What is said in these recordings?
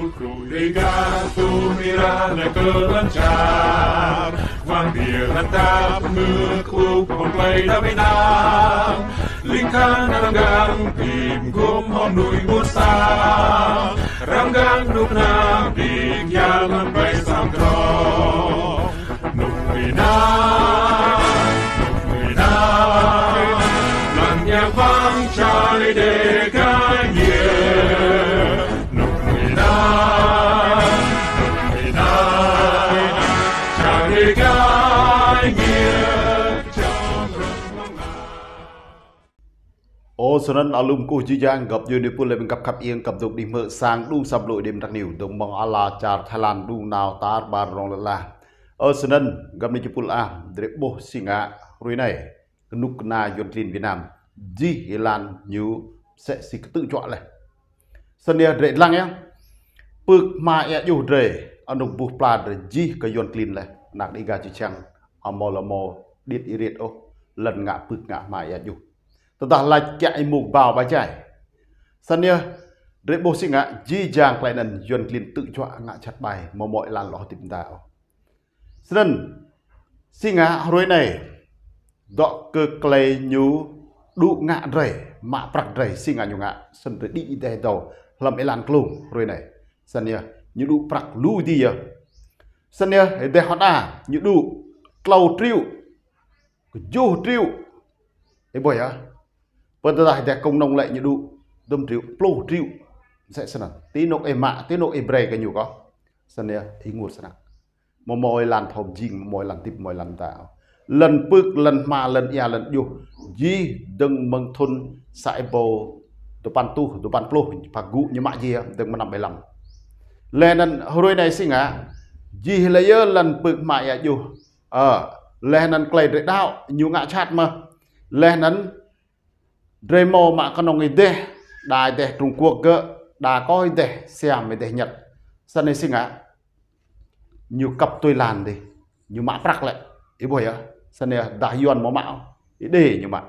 un collegato Mirana Colanchar Quan Mirana tap mưa khu con play đã bên nam Linh khang đang gang tìm gồm hòn núi buôn xa Ram gang nụ nam đi kia lần bay sang trò Nụ người nam สนันอาลุมกูจียางกับยูนิพูเลยเป็นกับขับเอียงกับดุกดิเมื่อสร้างดูสับลุยเดมดักนิวดงมองอาลาจาร์ทลานดูนาวตาบานรองละละเออสนันกับนิจิพุลอาเดรบสิงะรุยไนนุกนายนตินเวียดนามจีเอลานยูเซสิกตุจ่อเลยสเนียเดรลังเองปึกมาเอะอยู่เดรอนุบุปลาเดรจีกยนตินเลยนักดีกาจิชังอมอลมอดิดอิริตโอ lần ngã p ึก ngã mà ẹ dụng ta ta la chạy mục vào bà chạy. Sân nia rễ bố sinh ngã di giang lại nần yuan kinh tự chọa ngã chặt bài mà mọi làn lọ tìm tạo sân sinh ngã rồi này dọ cơ clay nhú, đụ ngã rể mạ bạc rể sinh ngã nhu ngã. Sân rễ đi đề đầu làm ấy làn clung rồi này. Sân nia như đụ bạc lưu đi à sân nia để họ đã như đụ cầu triu dù triu. Ấy bởi à Vâng tôi đại công nông lệ như đủ Đâm triệu plô triệu Sẽ sẵn Tí nộ em mạ, Tí nộ em bre cái nhiều có. Sẵn nè Ý ngụt sẵn Mà mồi lần thòm dinh Mồi lần tiếp mồi lần tạo Lần bước lần mà lần ya lần dù gì đừng mừng thôn sai bồ. Tụ bàn tu Tụ bàn plô phạt gụ như mạ gì Đừng mà nằm bảy lầm lên hồi này sinh á à, gì lấy lần bước mạ e, ya dù Ờ lên nần clay rễ đạo nhiều ngã chát mà. Lê nần Remo mà có nông ide đại để Trung Quốc cơ đã có ide xem để Nhật sân này xin ạ? Như cặp tôi làn đi như mã prak lại. Ý bồi ạ, sân này đã yuan mô mạo. Ý để nhiều mã.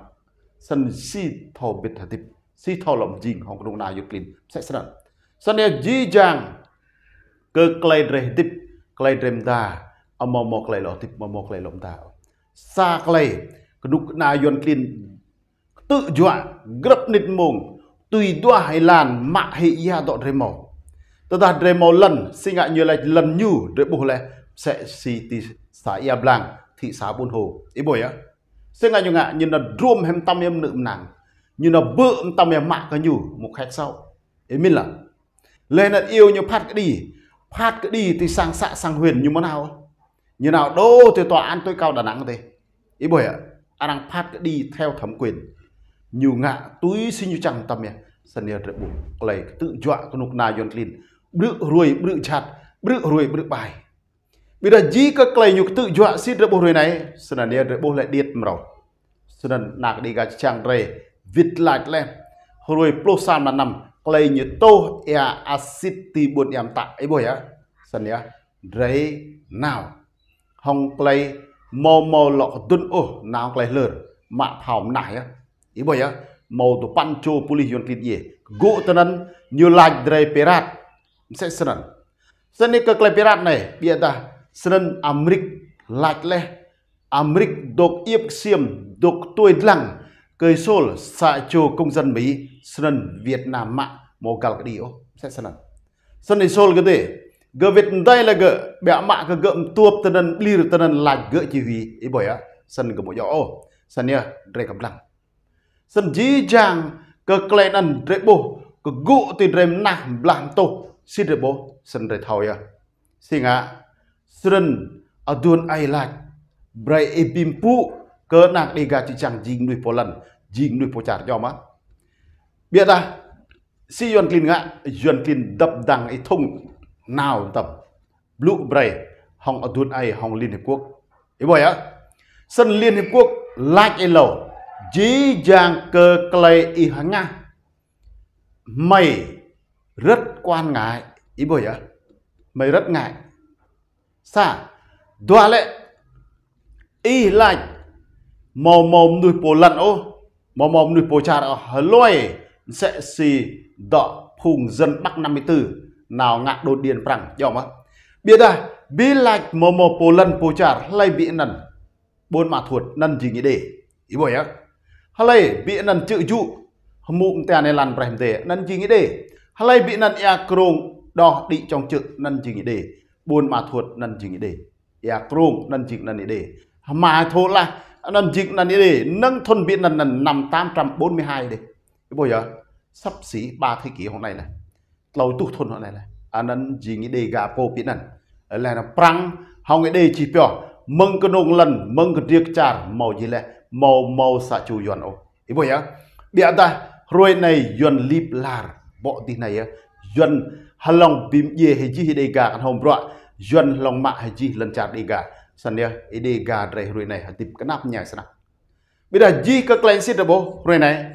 Sân si thô biệt thật tịp si thô lòng jing hong đông nào yuklin sẽ sân sân này dì dàng, cơ clay rê tịp clay rêm da âm mô mô clay lọ tịp mô mô clay lom da sa clay. Cái đục nào yuan clean tự dọa, gấp nít mùng tùy đoa hay làn mạ hệ ya dọ rê mò. Tớ ta rê mò lần xin ngại như là lần nhu rê bù lệ sẽ xì tì xã ya blang thị xã buôn hồ. Ý bồi á xin ngại như ngại như là ruom hem tâm em nượm nàng như là bự tâm em mạ cái nhu một khách sau. Ý mình là, lên là yêu như phát cái đi, phát cái đi thì sang xạ sang huyền như món nào như nào đô thì tòa án tối cao đà nẵng thế ý bồi ạ anh đang phát cái đi theo thẩm quyền nhiều ngạ túi xin như chẳng tâm ya sân ya rệp bụng lấy tự dọa con nục na yon lin bự ruồi, bự chặt bự ruồi, bự bài. Bây giờ gì các lấy nhục tự dọa xin rệp bụng ruồi này, sân ya rệp bụng lại điệt mrau sân nạc đi gà chàng rề vịt lại lên. Ruồi pro san mà nằm lấy như tô ya acid ti buồn em tạ. Ấy bồi á, sân ya rấy nào. Hong lấy mò mò lọ đun ô, nào lấy lửa mạ thảo nải á ibo ya mau tu panco pulih yon klit ye go tenan new like dry perat sẽ senen seni cái kle perat này bia ta senen amrik like le amrik dok yep xiêm dok tuổi lăng cây sol sa cho công dân mỹ senen việt nam mạ mau gal cái điều sẽ senen seni sol cái đấy gờ việt đây là gờ bẹ mạ cái gợm tuop tenan blir tenan like gỡ chỉ huy ibo ya sen cái bộ gió, oh nha ya dry cầm lăng sân dí nần rễ klenan cơ gụ gu rễ rem nah blam to rễ rebo sân re thau ya sân ở adun ai lak brai ebim pu cơ nạc đi ga chi chang jing lần polan jing nui pochar jo ma biết à si yon klin nga yon klin đập đằng ai thông nào tập blue brai hong ở adun ai hong liên hiệp quốc. Ý boy á sân liên hiệp quốc like ai lầu dí dàng cơ clay y hắn nga mày rất quan ngại. Ý bồi á mày rất ngại. Sa đoà lệ. Y lại mò mồm nuôi bồ lần ô. Mò mồm nuôi bồ trà ở hờ lôi sẽ xì đọ phùng dân bắc 54 nào ngạc đột điền prang, do mà. Biết à bi like mò mò bồ pochar lây bị nần. Bốn mà thuật nần gì nghĩ để. Ý bồi á halai bị nần chữ ju mụm tè này lan prem tè. Nần chi nghĩ để halai bị nần ya krong, đo đi trong chữ nần chi nghĩ để buồn mà thuật nần chi nghĩ để ya krong nần chi nần nghĩ để mà thôi là nần chi nần nghĩ để nâng thôn bị nần nần năm tám trăm bốn mươi hai đi ý bồi á sắp xỉ ba thế kỷ hôm nay này. Lâu tu thôn hôm nay này. À, Anh nần chi nghĩ để gà po bị nần là nó prang hong nghĩ đề chỉ biểu mừng cái nông lần mừng cái điếc chả, màu gì lẽ màu màu sa chu yuan ô ý bồi á bịa ta rồi này yuan lip lar bộ tí này ya. Yuan halong bim ye he ji he de ga kan hom bro yuan long ma he ji lan cha de ga. San ya ý đây gà đây rồi này hati kenapa nya sana. Bây giờ gì cái client sit bo rồi này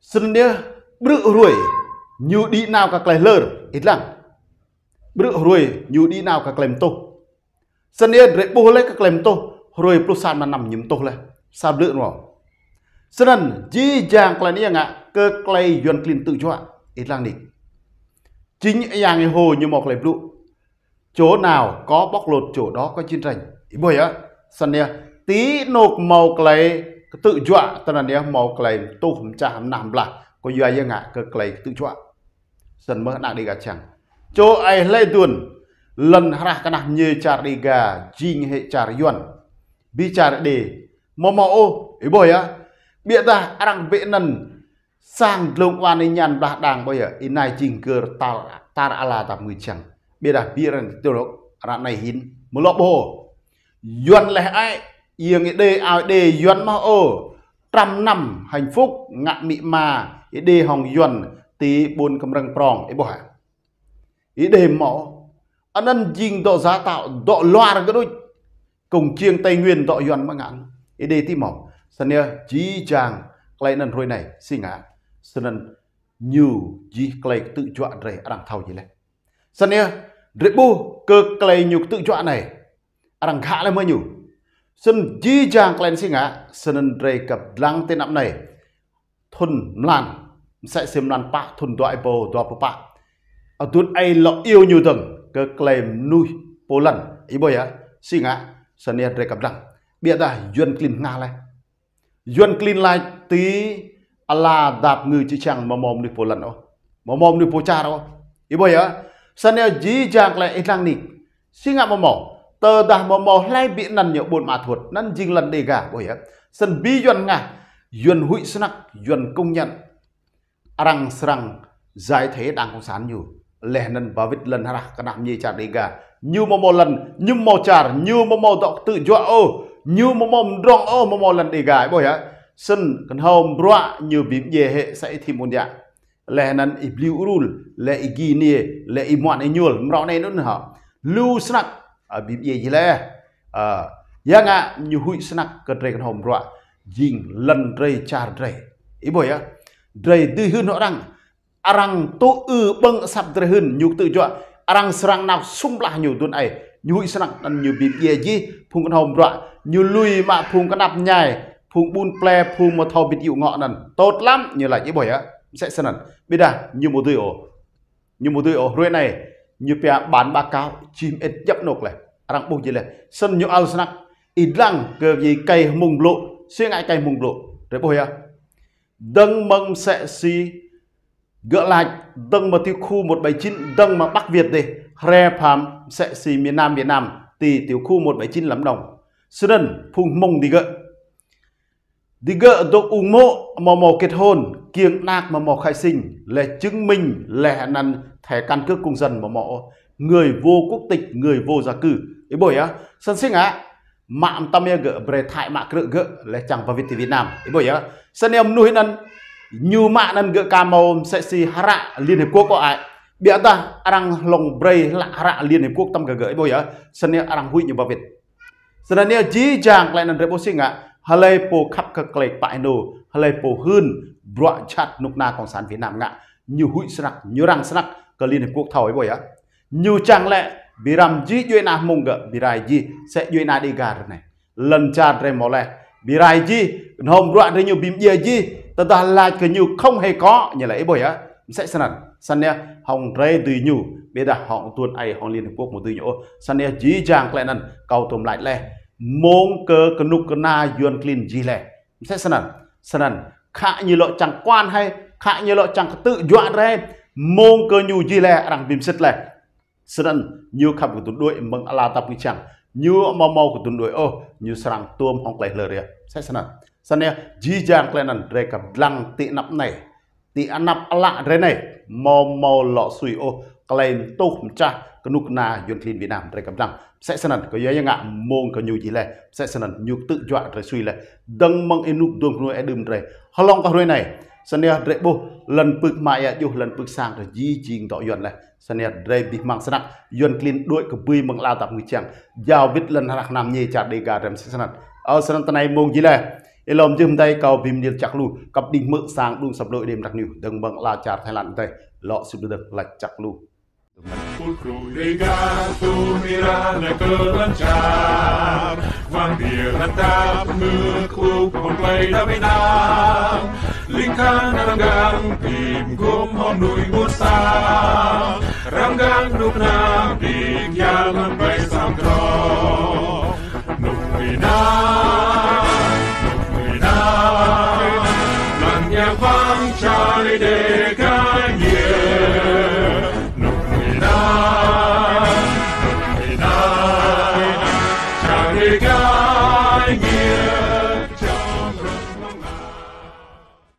san ya, bru rồi nyu đi nào ka client ler, it lang. Bru rồi nyu đi nào ka klem to. San ya dre bo le ka klem to rồi perusahaan mà nằm nhím to le sao bự rồi sân ji jang klem ia ngạ, cơ clay yuan clean tự cho ít lang đi. Chính yang ấy hồ như một klem lụ chỗ nào có bóc lột, chỗ đó có chiến tranh. Ý bởi á sân ia tí nộp màu clay tự dọa tên là nia màu clay tu hầm cha hầm nằm là có dọa ai ngạ, cơ clay tự dọa sân mơ nặng đi gà chẳng chỗ ai lấy tuần, lần ra cái nye như ga jing hệ cari yuan bi cari de mo mo o e boy bia ta arang be nan sang long wan ni nyan bah dang giờ ya inai jing ker tar tar ala ta người chang bia da bi rằng tiêu ra này hin mo lo bo yuan leh ai? Yên đề ao đề yuan ma ô. Trăm năm hạnh phúc ngạn mị mà. Đề hồng yuan tí buồn cầm răng prong ấy bỏ ý đề mỏ anh ăn dinh độ giá tạo, độ loa cái đôi cùng chiêng tây nguyên độ yuan mà ngạn ý đề tí mỏng. sân nha chí chàng clay nần rồi này xin ngã. Sân nhiều chí clay tự chọn rồi đang thao gì lên sân nha rễ bu cơ clay nhục tự chọn này đang khá lên mới nhủ sân chí chàng clay xin ngã. Sân rễ cặp lăng tên năm này thun lan sẽ xem lan pa thun đoại bồ đoại pa. Ở tuần ai lọ yêu nhiều tầng, cơ clay nuôi Poland ý bơi á xin ngã sân yên rê cặp rằng bịa ta duyên clean nga lại duyên clean lại tí là đạp người chỉ chẳng mà mồm đi Poland ô. Mà mồm đi Pocha đâu ý bây giờ sân yên dí chẳng lại ít lăng nị xin ngạc mà mồm tờ đà mà mồm lại bị nằn nhậu bồn mà thuật năn dinh lần đề gà bồi á. Sân bi duyên nga duyên hụi nặng duyên công nhận. Răng serang giải thế đảng cộng sản nhiều lehnan bavit lan hara đề gà như diga nyu lần, như nyu mo như nyu momo đọc tự jua o nyu momo drong o momo lan diga boy ha sun kan hom brua nyu bim ye he sai thi mun ya dạ. lehnan i blue rule le i gi ni le i mon i nyul này ne nun lưu lu snak a bim ye ji le a ya nga nyu hui cần ka cần kan hom dình lần lan re char ý i á. Ha tư du hun rằng arang à to ư bâng sắp tre hơn nhục tự dọa arang serang nào sung lah nhiều tuần ấy nhụy sang nan nhiều bịp ye gì phung con hồng rọa nhiều lui mà phung con nắp nhai phung bun ple, phung một thầu bịt dịu ngọ nần tốt lắm, như là cái buổi á sẽ sân nần bây giờ như một tươi ổ. Như một tươi ổ rồi này. Như bè bán ba cao chim ít dập nộp lại arang bông gì này sân như al snack ít lăng, cơ gì cây mùng lộ. Suy ngại cây mùng lộ. Rồi buổi á. Đấng mông sẽ si gỡ lại đâng mà tiêu khu 179 đâng mà Bắc Việt đi. Re phạm sẽ xì miền Nam Việt Nam thì tiểu khu 179 lắm đồng. Sudan phùng mông đi gỡ. Đi gỡ độ ủng mộ mà mò kết hôn, kiêng nạc mà mò khai sinh là chứng minh là năn, thẻ căn cước công dân mà mò. Người vô quốc tịch, người vô gia cư. Ấy bởi á, sân sinh á mạng tâm gỡ, bề thại mạng gỡ gỡ là chẳng vào Việt Nam. Ấy bởi á, sân em nuôi năn nyu gỡ cam ge sẽ si hara liên hiệp quốc có ai? Bịa ta arang long bray la hara liên hiệp quốc tâm gỡ gỡ bây giờ sân senia arang hui như ba việt. Senia chỉ chàng lại nan rebo singa halai po khắp ka klek pa ino halai po hơn bọa chặt nục na cộng sản việt nam ngạ. Như hui snak như răng snak cơ liên hiệp quốc thảo ấy bây giờ như chang lệ biram ji yue mùng gỡ bị birai gì sẽ duyên à đi gà này. Lần cha re bị rai gì hôm bro re nhiều bị ye gì ta ta là cái nhiều không hề có. Như là ấy bởi á sẽ sẵn sẵn nè hồng rê từ nhiều bây giờ họ tuân ai họ liên hợp quốc một từ nhiều sẵn nè dĩ dàng lại nè cầu tùm lại lè. Môn cơ cơ nụ, cơ na, yuan clean gì lè. Sẽ sẵn sẵn khá như lộ chẳng quan hay khá như lộ chẳng tự dọa rê. Môn cơ nhu gì lè rằng bìm xích lè. Sẵn nhiều khắp của tụi đuổi mừng là tập cái chẳng. ញឿមកមកកទុនដូចអូញឿស្រាំងទួមហងក្លេះលើរះសេះស្នាក់សនះជីយ៉ាងក្លែនរេកំឡងទីណាប់ណៃទីអណាប់អឡារេណៃមកមកលក់ស៊ុយអូក្លែងទុសម្ចាស់កនុកណាយន្តលីនវៀតណាមរេកំឡងសេះស្នាក់ក៏យ៉ាងអាមងក៏ញូជីលេសេះស្នាក់ញុកទឹកយក់រេស៊ុយលេដឹងមកអេនុកដួងខ្លួនអេឌឹមរេហឡងក៏រួយណៃ sân ya re bo lần bực mại à, ya yo lần bực sang rồi di jing tọ yun này, sân ya re bị mang sân yun clean đuổi cái bùi mong lao tập người chàng. Giao biết lần hạc nam nhê chặt đề gà rem sân ở sân này mong gì này, Elom jum dai kau bim dir chặt lu cặp ding mơ sang dung sập lội đêm đặc nhiều, đừng bằng la chặt Thái Lan tay lọ sụp được lạch chặt lu mirana linh khang nam gang tìm gom hom núi ngút xa ram gang nung nam đi kia ngân bay sam tròn